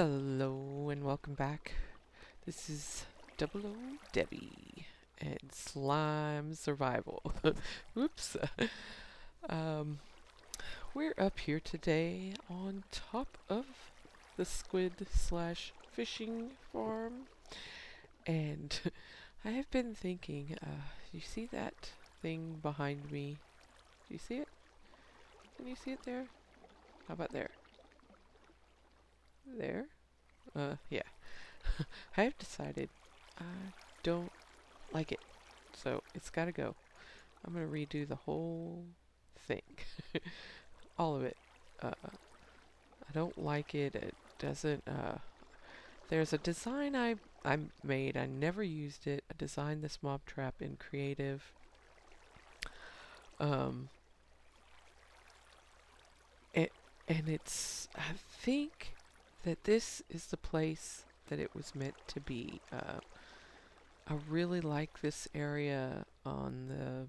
Hello and welcome back. This is Double O Debbie and Slime Survival. Whoops. um, we're up here today on top of the squid slash fishing farm, and I have been thinking. Uh, you see that thing behind me? Do you see it? Can you see it there? How about there? There. Uh, yeah. I have decided I don't like it. So it's gotta go. I'm gonna redo the whole thing. All of it. Uh, I don't like it. It doesn't, uh, there's a design I, I made. I never used it. I designed this mob trap in creative. Um, it, and it's, I think that this is the place that it was meant to be. Uh, I really like this area on the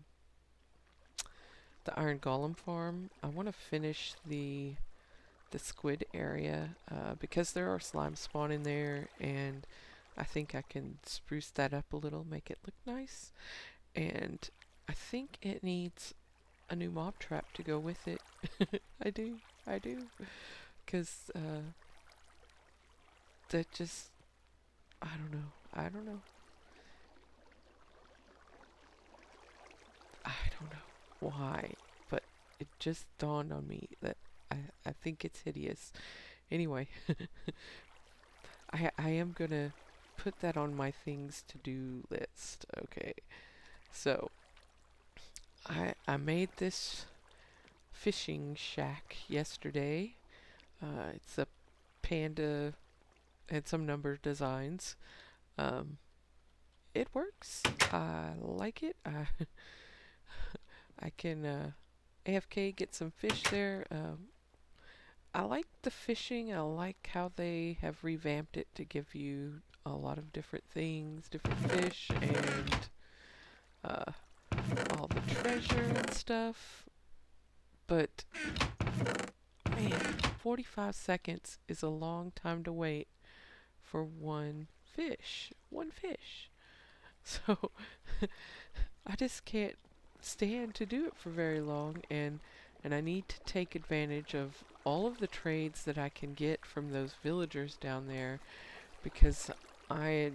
the Iron Golem farm. I want to finish the the squid area uh, because there are slime spawn in there and I think I can spruce that up a little, make it look nice. And I think it needs a new mob trap to go with it. I do, I do. Because uh, that just I don't know. I don't know. I don't know why, but it just dawned on me that I I think it's hideous. Anyway, I I am gonna put that on my things to do list. Okay, so I I made this fishing shack yesterday. Uh, it's a panda and some number designs. Um, it works. I like it. I I can uh, AFK get some fish there. Um, I like the fishing. I like how they have revamped it to give you a lot of different things, different fish, and uh, all the treasure and stuff. But man, 45 seconds is a long time to wait for one fish. One fish. So I just can't stand to do it for very long and and I need to take advantage of all of the trades that I can get from those villagers down there because I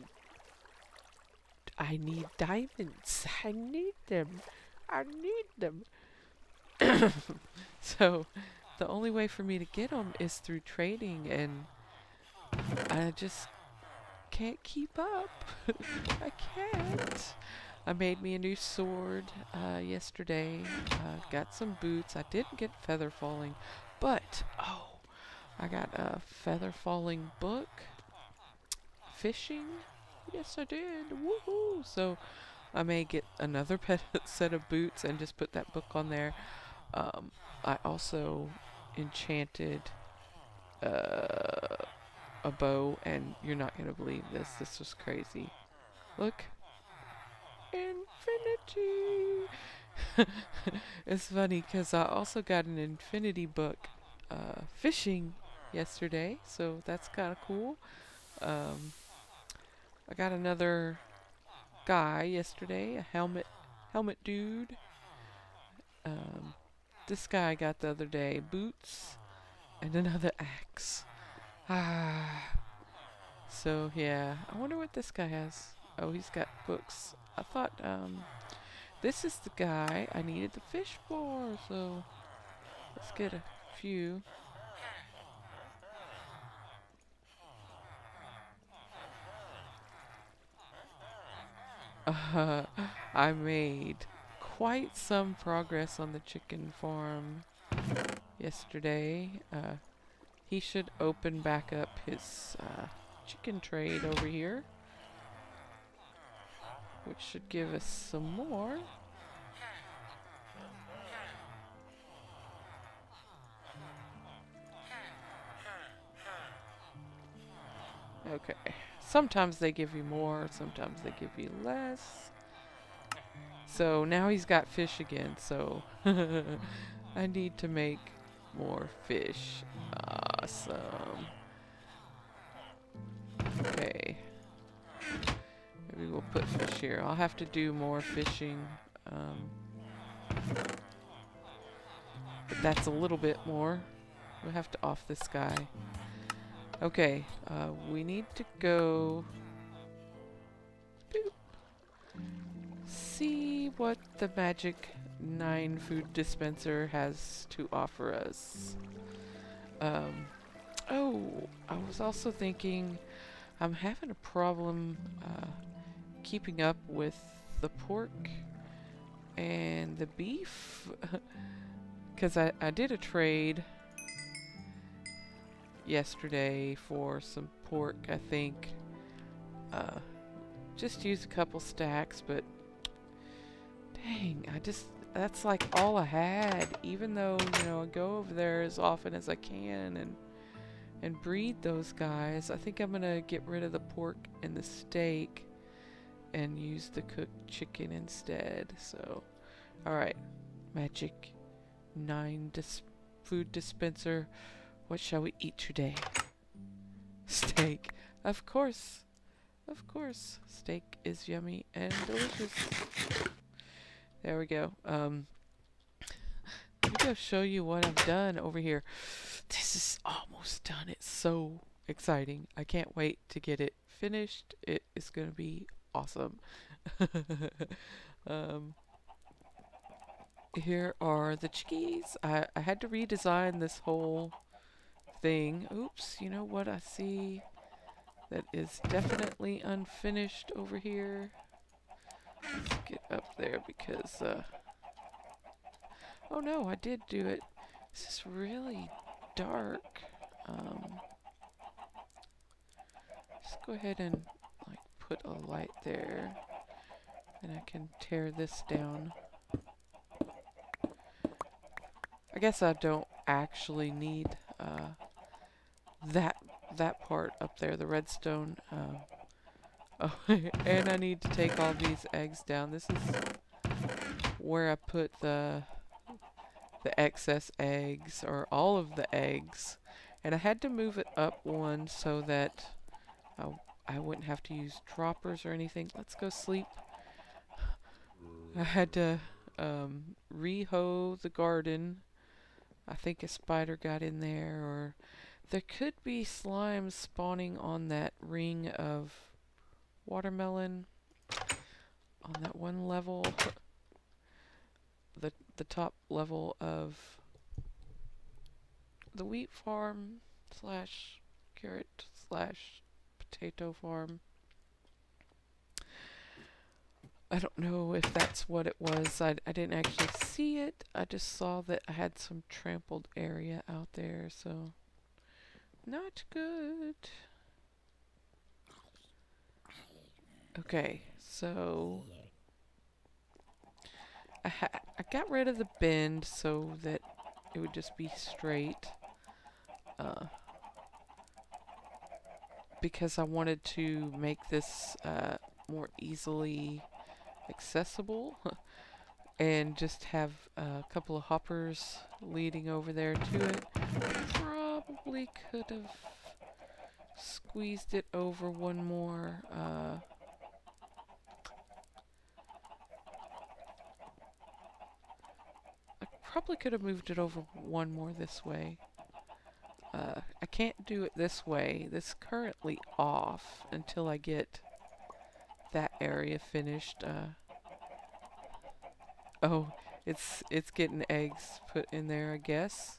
I need diamonds. I need them. I need them. so the only way for me to get them is through trading and I just can't keep up. I can't. I made me a new sword uh, yesterday. Uh, got some boots. I didn't get feather falling, but oh, I got a feather falling book. Fishing. Yes, I did. Woohoo! So I may get another set of boots and just put that book on there. Um, I also enchanted. Uh, a bow, and you're not going to believe this. This was crazy. Look. Infinity! it's funny because I also got an infinity book uh, fishing yesterday, so that's kind of cool. Um, I got another guy yesterday, a helmet helmet dude. Um, this guy I got the other day, boots, and another axe. Ah. So yeah, I wonder what this guy has. Oh, he's got books. I thought um, this is the guy I needed the fish for. So let's get a few. Uh, I made quite some progress on the chicken farm yesterday. Uh, he should open back up his uh, chicken trade over here. Which should give us some more. Okay. Sometimes they give you more, sometimes they give you less. So now he's got fish again, so I need to make more fish. Awesome. Okay. Maybe we'll put fish here. I'll have to do more fishing. Um, but that's a little bit more. We'll have to off this guy. Okay, uh, we need to go... Boop. See what the magic 9 food dispenser has to offer us. Um, oh, I was also thinking I'm having a problem uh, keeping up with the pork and the beef because I, I did a trade yesterday for some pork I think. Uh, just used a couple stacks but dang I just that's like all I had even though you know I go over there as often as I can and and breed those guys I think I'm gonna get rid of the pork and the steak and use the cooked chicken instead so alright. Magic nine dis food dispenser what shall we eat today? Steak. Of course of course steak is yummy and delicious there we go. Um, let me go show you what I've done over here. This is almost done. It's so exciting. I can't wait to get it finished. It is going to be awesome. um, here are the chickies. I, I had to redesign this whole thing. Oops, you know what I see that is definitely unfinished over here? Get up there because, uh, oh no, I did do it. This is really dark. Um, just go ahead and like put a light there and I can tear this down. I guess I don't actually need uh, that that part up there, the redstone. Uh, Oh, and I need to take all these eggs down. This is where I put the the excess eggs, or all of the eggs. And I had to move it up one so that I, I wouldn't have to use droppers or anything. Let's go sleep. I had to um, re-hoe the garden. I think a spider got in there, or there could be slime spawning on that ring of watermelon on that one level, the the top level of the wheat farm slash carrot slash potato farm. I don't know if that's what it was. I, I didn't actually see it. I just saw that I had some trampled area out there, so not good. Okay, so I, I got rid of the bend so that it would just be straight. Uh, because I wanted to make this uh, more easily accessible and just have a couple of hoppers leading over there to it. Probably could have squeezed it over one more uh, probably could have moved it over one more this way. Uh, I can't do it this way. This is currently off until I get that area finished. Uh, oh, it's it's getting eggs put in there, I guess.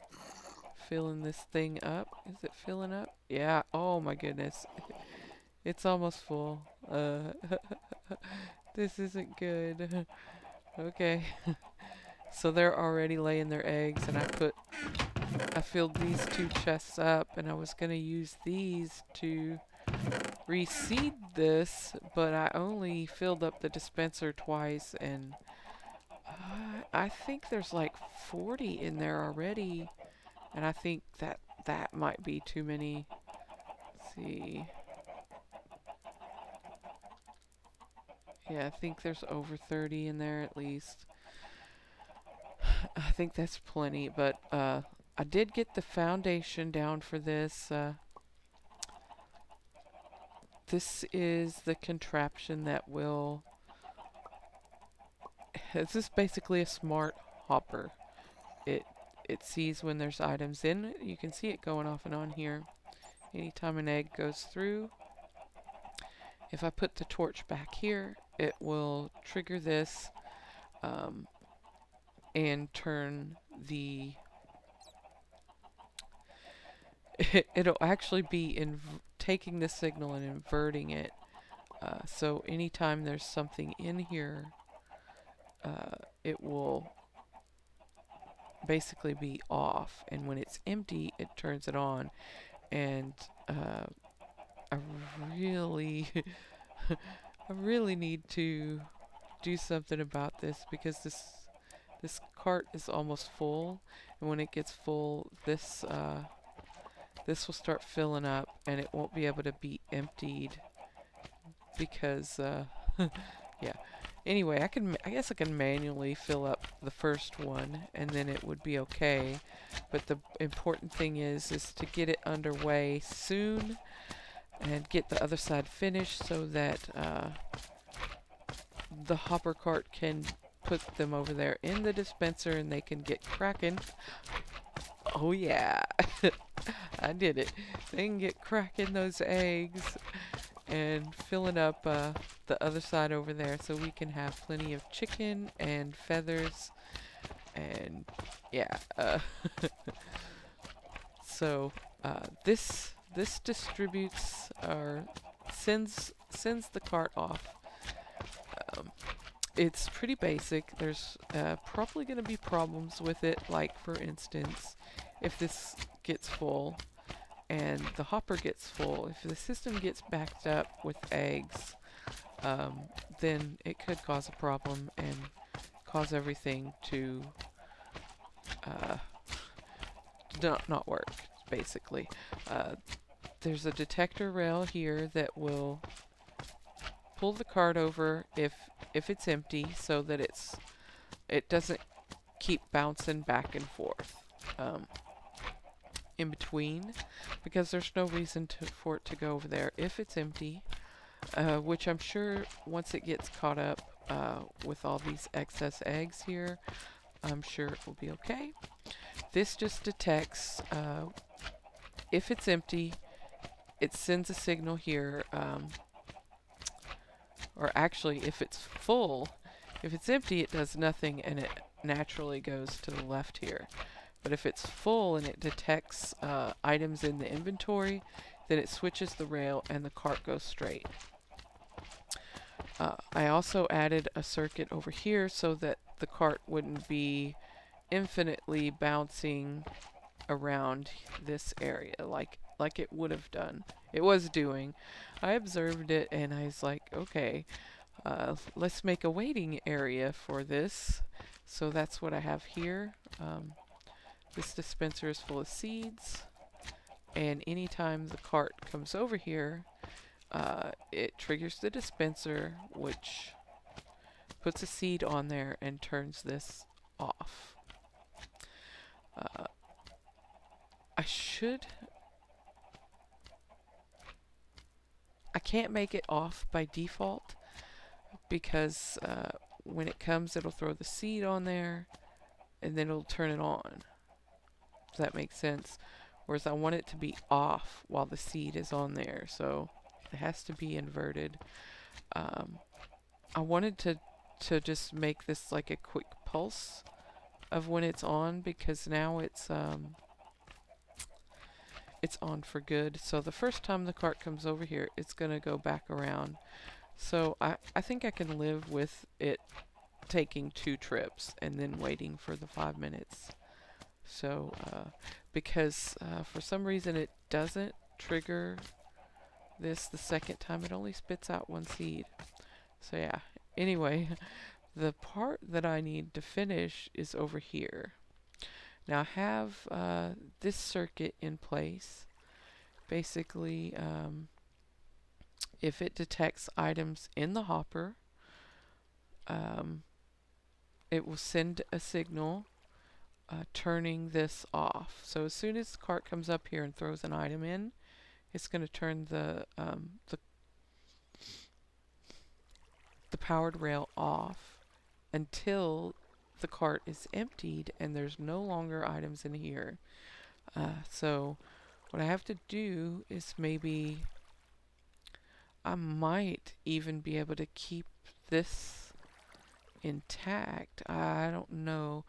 Filling this thing up. Is it filling up? Yeah. Oh my goodness. It's almost full. Uh, this isn't good. okay. So they're already laying their eggs and I put, I filled these two chests up and I was going to use these to reseed this, but I only filled up the dispenser twice and uh, I think there's like 40 in there already and I think that that might be too many. Let's see. Yeah, I think there's over 30 in there at least. I think that's plenty, but uh, I did get the foundation down for this. Uh, this is the contraption that will this is basically a smart hopper. It it sees when there's items in. You can see it going off and on here. Anytime an egg goes through, if I put the torch back here, it will trigger this um, and turn the it, it'll actually be in taking the signal and inverting it. Uh, so anytime there's something in here, uh, it will basically be off. And when it's empty, it turns it on. And uh, I really, I really need to do something about this because this this cart is almost full. And when it gets full, this uh, this will start filling up and it won't be able to be emptied because uh, yeah anyway I can I guess I can manually fill up the first one and then it would be okay but the important thing is is to get it underway soon and get the other side finished so that uh, the hopper cart can put them over there in the dispenser and they can get cracking oh yeah. I did it. They can get cracking those eggs and filling up uh, the other side over there so we can have plenty of chicken and feathers and yeah uh, so uh, this this distributes or sends sends the cart off. Um, it's pretty basic there's uh, probably going to be problems with it like for instance if this gets full and the hopper gets full, if the system gets backed up with eggs, um, then it could cause a problem and cause everything to uh, not, not work, basically. Uh, there's a detector rail here that will pull the cart over if if it's empty so that it's it doesn't keep bouncing back and forth. Um, in between because there's no reason to, for it to go over there if it's empty uh, which I'm sure once it gets caught up uh, with all these excess eggs here I'm sure it will be okay this just detects uh, if it's empty it sends a signal here um, or actually if it's full if it's empty it does nothing and it naturally goes to the left here but if it's full and it detects uh, items in the inventory, then it switches the rail and the cart goes straight. Uh, I also added a circuit over here so that the cart wouldn't be infinitely bouncing around this area like like it would have done. It was doing. I observed it and I was like, okay, uh, let's make a waiting area for this. So that's what I have here. Um, this dispenser is full of seeds, and anytime the cart comes over here, uh, it triggers the dispenser, which puts a seed on there and turns this off. Uh, I should... I can't make it off by default because uh, when it comes it'll throw the seed on there and then it'll turn it on. Does that make sense? Whereas I want it to be off while the seed is on there. So it has to be inverted. Um, I wanted to, to just make this like a quick pulse of when it's on because now it's um, it's on for good. So the first time the cart comes over here, it's going to go back around. So I, I think I can live with it taking two trips and then waiting for the five minutes. So, uh, because uh, for some reason it doesn't trigger this the second time, it only spits out one seed. So yeah, anyway, the part that I need to finish is over here. Now I have uh, this circuit in place. Basically, um, if it detects items in the hopper, um, it will send a signal uh, turning this off. So as soon as the cart comes up here and throws an item in, it's going to turn the, um, the the powered rail off until the cart is emptied and there's no longer items in here. Uh, so what I have to do is maybe I might even be able to keep this intact. I don't know.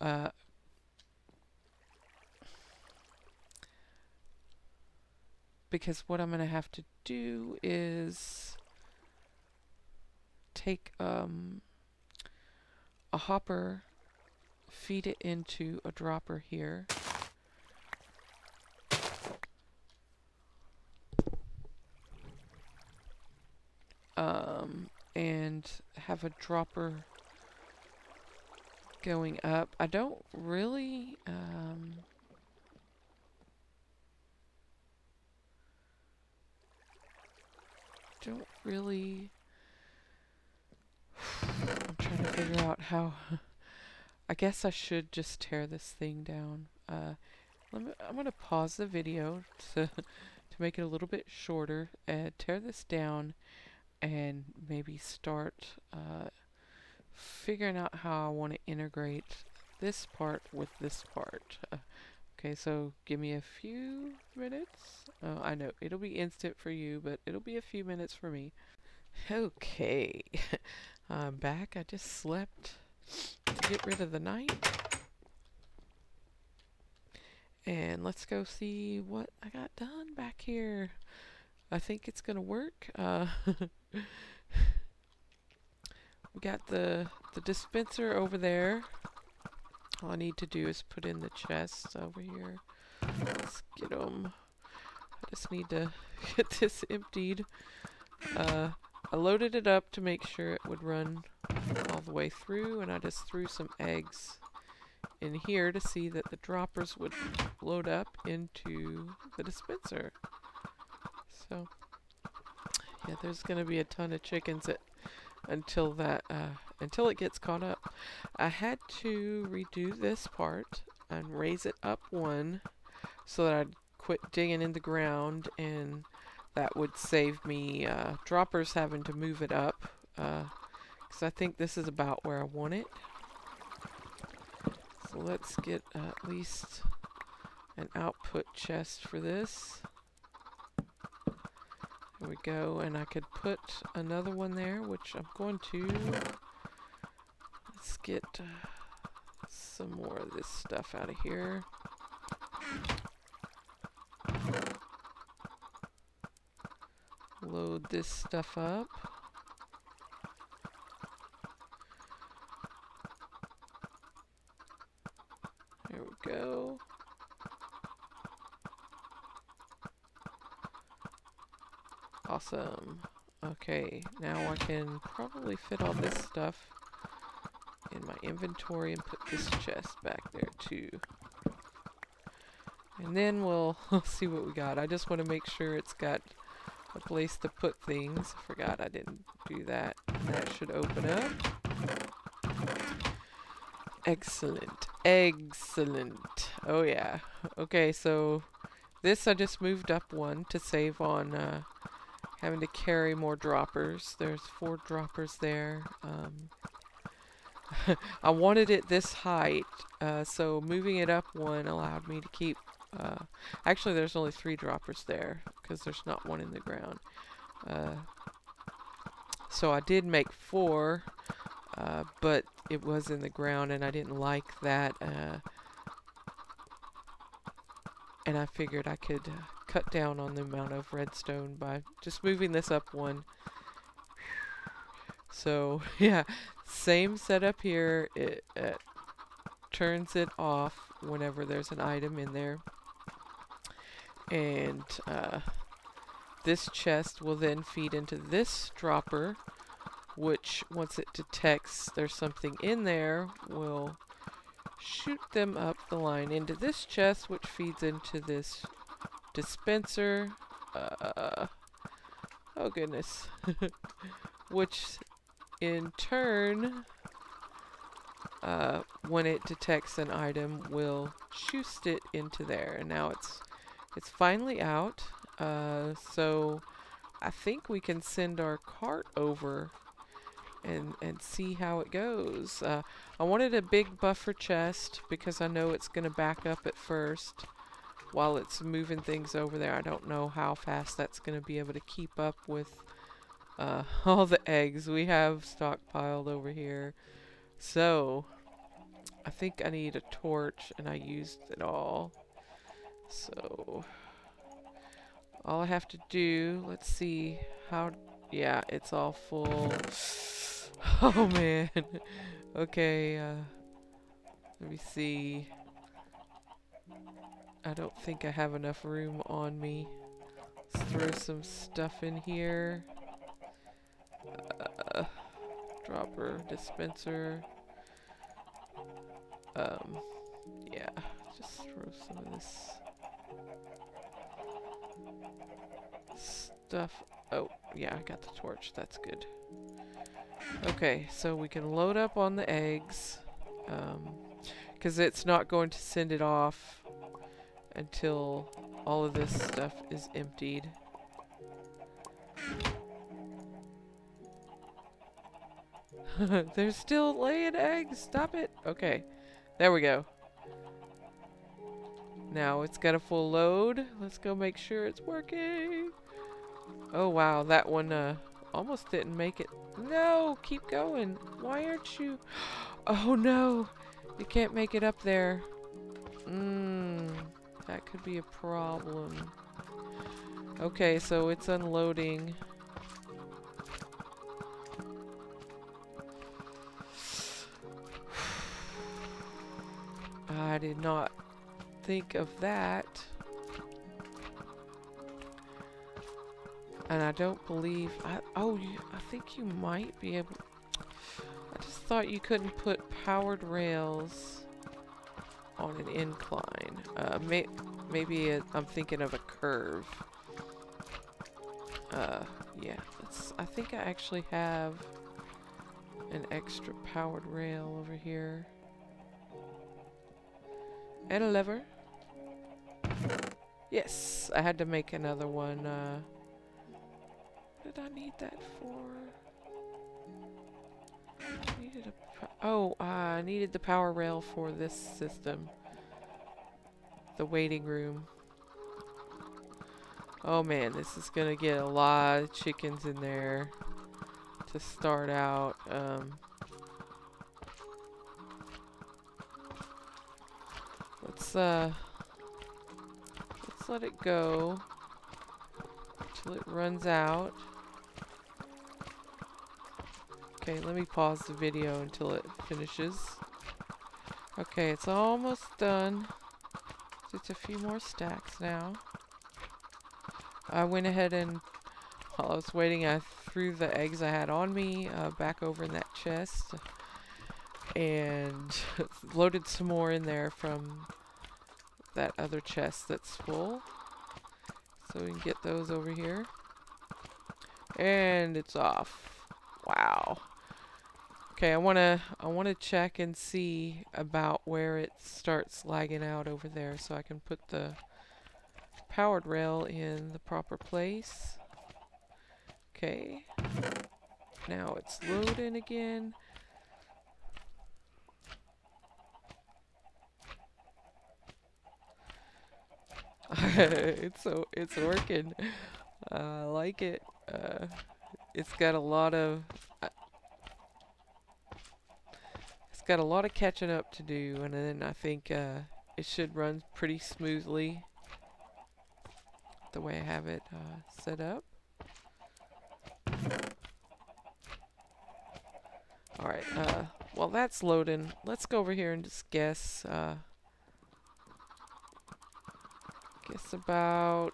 Uh, because what I'm going to have to do is take um, a hopper, feed it into a dropper here. Um, and have a dropper going up. I don't really, um, don't really I'm trying to figure out how I guess I should just tear this thing down. Uh, me, I'm going to pause the video to, to make it a little bit shorter and tear this down and maybe start uh, figuring out how I want to integrate this part with this part. Uh, okay, so give me a few minutes. Oh, I know, it'll be instant for you, but it'll be a few minutes for me. Okay, I'm back. I just slept to get rid of the night. And let's go see what I got done back here. I think it's gonna work. Uh, we got the the dispenser over there. All I need to do is put in the chests over here. Let's get them. I just need to get this emptied. Uh, I loaded it up to make sure it would run all the way through, and I just threw some eggs in here to see that the droppers would load up into the dispenser. So, yeah, there's going to be a ton of chickens that, until that, uh, until it gets caught up. I had to redo this part and raise it up one so that I'd quit digging in the ground and that would save me uh, droppers having to move it up because uh, I think this is about where I want it. So let's get uh, at least an output chest for this. There we go, and I could put another one there, which I'm going to. Let's get uh, some more of this stuff out of here. Load this stuff up. There we go. Awesome. Okay, now I can probably fit all this stuff in my inventory and put this chest back there too. And then we'll see what we got. I just want to make sure it's got a place to put things. I forgot I didn't do that. That should open up. Excellent. Excellent. Oh yeah. Okay, so this I just moved up one to save on uh, having to carry more droppers. There's four droppers there. Um, I wanted it this height, uh, so moving it up one allowed me to keep uh, actually, there's only three droppers there because there's not one in the ground. Uh, so I did make four, uh, but it was in the ground and I didn't like that. Uh, and I figured I could uh, cut down on the amount of redstone by just moving this up one. So, yeah, same setup here. It, it turns it off whenever there's an item in there and uh, this chest will then feed into this dropper which once it detects there's something in there will shoot them up the line into this chest which feeds into this dispenser uh, oh goodness which in turn uh, when it detects an item will shoot it into there. And now it's it's finally out. Uh, so I think we can send our cart over and and see how it goes. Uh, I wanted a big buffer chest because I know it's going to back up at first while it's moving things over there. I don't know how fast that's going to be able to keep up with uh, all the eggs we have stockpiled over here. So, I think I need a torch and I used it all. So, all I have to do, let's see how, yeah, it's all full. Oh man. okay, uh, let me see. I don't think I have enough room on me. Let's throw some stuff in here. Uh, dropper, dispenser. Um, yeah, just throw some of this stuff. Oh, yeah, I got the torch. That's good. Okay, so we can load up on the eggs. Because um, it's not going to send it off until all of this stuff is emptied. They're still laying eggs. Stop it. Okay. There we go. Now it's got a full load. Let's go make sure it's working. Oh wow, that one uh, almost didn't make it no, keep going. Why aren't you? Oh no, you can't make it up there. Mmm, that could be a problem. Okay, so it's unloading. I did not think of that. And I don't believe... I, oh, you, I think you might be able... I just thought you couldn't put powered rails on an incline. Uh, may, maybe i I'm thinking of a curve. Uh, yeah. I think I actually have an extra powered rail over here. And a lever. Yes, I had to make another one. Uh, did I need that for? I needed a oh, uh, I needed the power rail for this system. The waiting room. Oh man, this is gonna get a lot of chickens in there to start out. Um, let's uh, let it go till it runs out. Okay, let me pause the video until it finishes. Okay, it's almost done. Just a few more stacks now. I went ahead and, while I was waiting, I threw the eggs I had on me uh, back over in that chest. And loaded some more in there from that other chest that's full. So we can get those over here. And it's off. Wow. Okay, I wanna I wanna check and see about where it starts lagging out over there so I can put the powered rail in the proper place. Okay. Now it's loading again. it's so it's working. I like it. Uh, it's got a lot of uh, it's got a lot of catching up to do, and then I think uh, it should run pretty smoothly the way I have it uh, set up. Alright, uh, while that's loading, let's go over here and just guess, uh, guess about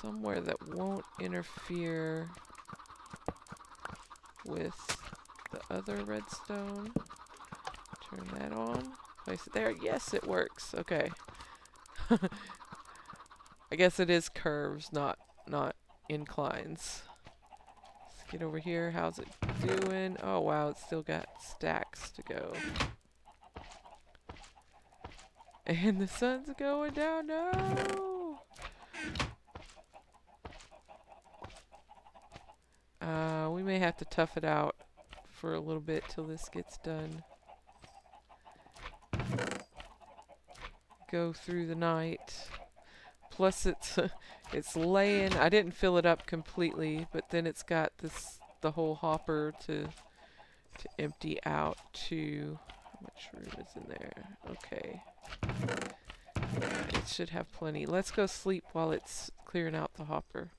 somewhere that won't interfere with the other redstone. Turn that on. Place it there. Yes, it works. Okay. I guess it is curves, not not inclines. Let's get over here. How's it doing? Oh wow, it's still got stacks to go. And the sun's going down now. Uh, we may have to tough it out for a little bit till this gets done. Go through the night. Plus it's it's laying. I didn't fill it up completely, but then it's got this the whole hopper to to empty out to how much room is in there? Okay. It should have plenty. Let's go sleep while it's clearing out the hopper.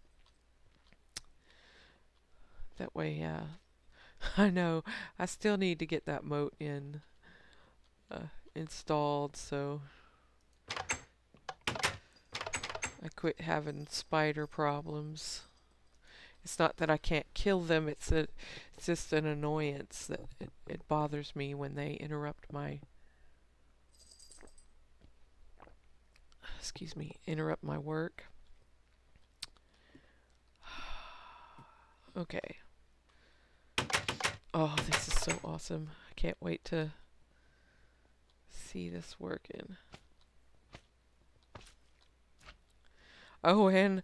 That way, yeah. I know. I still need to get that moat in uh, installed, so I quit having spider problems. It's not that I can't kill them, it's a, it's just an annoyance that it, it bothers me when they interrupt my excuse me, interrupt my work. okay. Oh, this is so awesome. I can't wait to see this working. Oh, and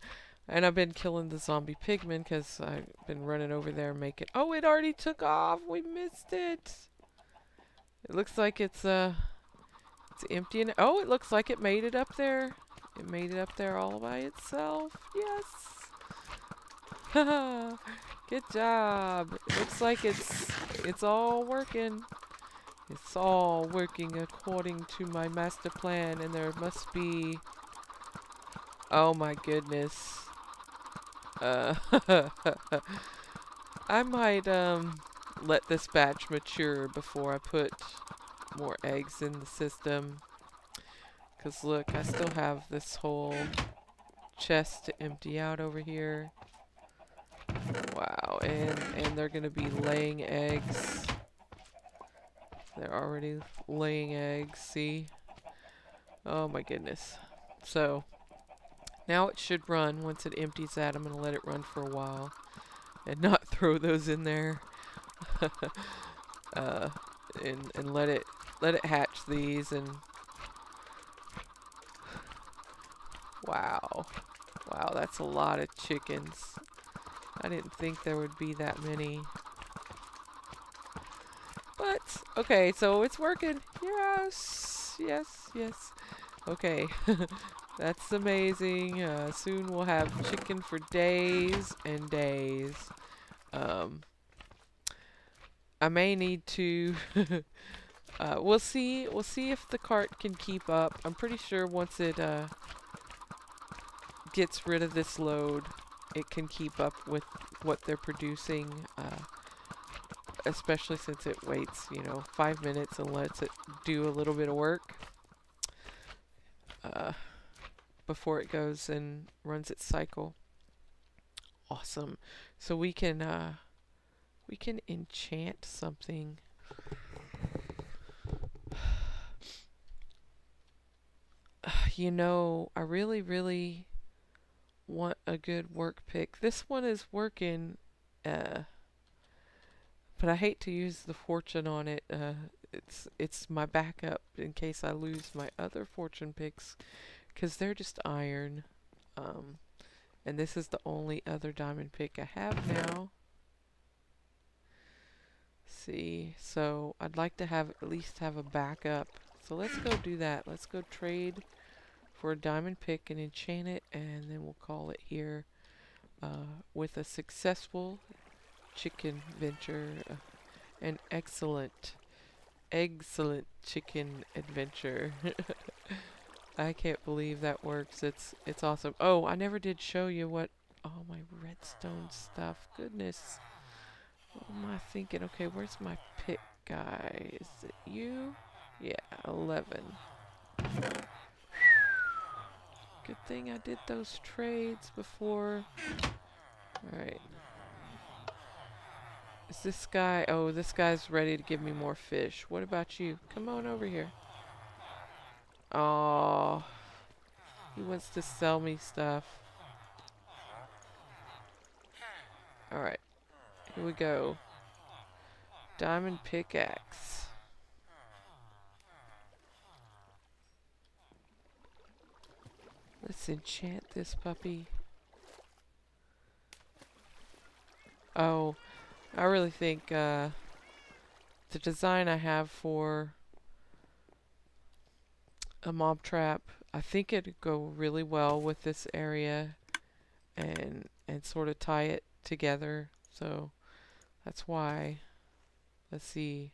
and I've been killing the zombie pigmen because I've been running over there making... Oh, it already took off! We missed it! It looks like it's, uh... It's empty and... Oh, it looks like it made it up there. It made it up there all by itself. Yes! Good job! It looks like it's... It's all working. It's all working according to my master plan and there must be... Oh my goodness. Uh, I might um, let this batch mature before I put more eggs in the system. Because look, I still have this whole chest to empty out over here. Wow, and, and they're going to be laying eggs. They're already laying eggs, see? Oh my goodness. So, now it should run. Once it empties that, I'm going to let it run for a while. And not throw those in there. uh, and, and let it let it hatch these and wow wow that's a lot of chickens I didn't think there would be that many but okay so it's working yes yes yes okay That's amazing. Uh, soon we'll have chicken for days and days. Um, I may need to. uh, we'll see. We'll see if the cart can keep up. I'm pretty sure once it uh, gets rid of this load, it can keep up with what they're producing. Uh, especially since it waits, you know, five minutes and lets it do a little bit of work. Uh, before it goes and runs its cycle. Awesome. So we can uh, we can enchant something. you know, I really, really want a good work pick. This one is working, uh, but I hate to use the fortune on it. Uh, it's it's my backup in case I lose my other fortune picks because they're just iron. Um, and this is the only other diamond pick I have now. see, so I'd like to have at least have a backup. So let's go do that. Let's go trade for a diamond pick and enchant it, and then we'll call it here uh, with a successful chicken venture. Uh, an excellent, excellent chicken adventure. I can't believe that works. It's it's awesome. Oh, I never did show you what all my redstone stuff. Goodness. What am I thinking? Okay, where's my pick guy? Is it you? Yeah, 11. Good thing I did those trades before. Alright. Is this guy... Oh, this guy's ready to give me more fish. What about you? Come on over here. Oh, he wants to sell me stuff. Alright, here we go. Diamond pickaxe. Let's enchant this puppy. Oh, I really think uh, the design I have for a mob trap, I think it'd go really well with this area and and sort of tie it together. So that's why. Let's see.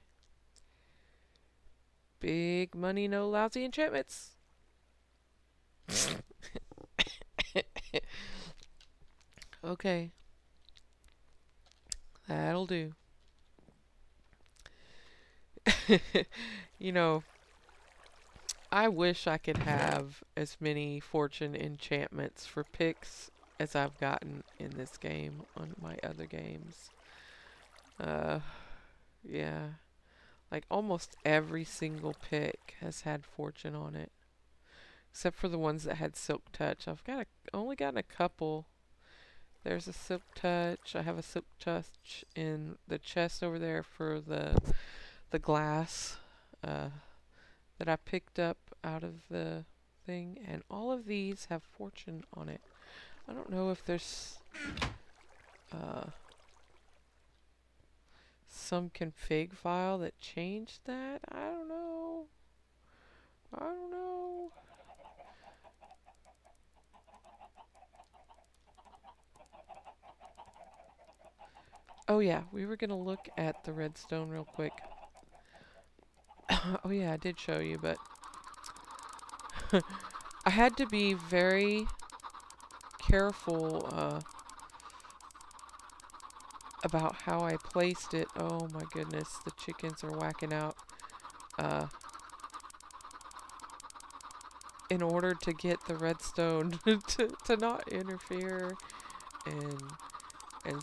Big money, no lousy enchantments. okay. That'll do. you know, I wish I could have as many fortune enchantments for picks as I've gotten in this game on my other games. Uh, yeah. Like almost every single pick has had fortune on it. Except for the ones that had silk touch. I've got a, only gotten a couple. There's a silk touch. I have a silk touch in the chest over there for the the glass uh, that I picked up out of the thing. And all of these have fortune on it. I don't know if there's uh, some config file that changed that. I don't know. I don't know. Oh yeah, we were gonna look at the redstone real quick. oh yeah, I did show you, but I had to be very careful uh, about how I placed it. Oh my goodness, the chickens are whacking out. Uh, in order to get the redstone to, to not interfere and and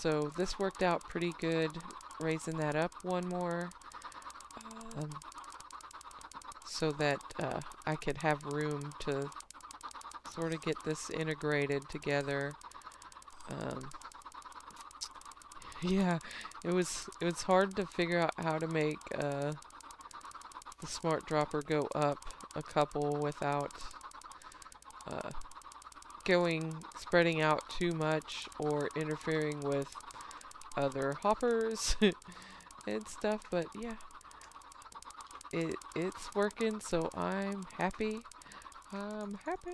so this worked out pretty good raising that up one more um, so that uh, I could have room to sort of get this integrated together. Um, yeah it was it was hard to figure out how to make uh, the smart dropper go up a couple without uh, going spreading out too much or interfering with other hoppers and stuff but yeah. It it's working so I'm happy. I'm happy.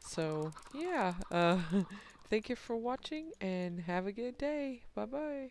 So yeah uh thank you for watching and have a good day. Bye bye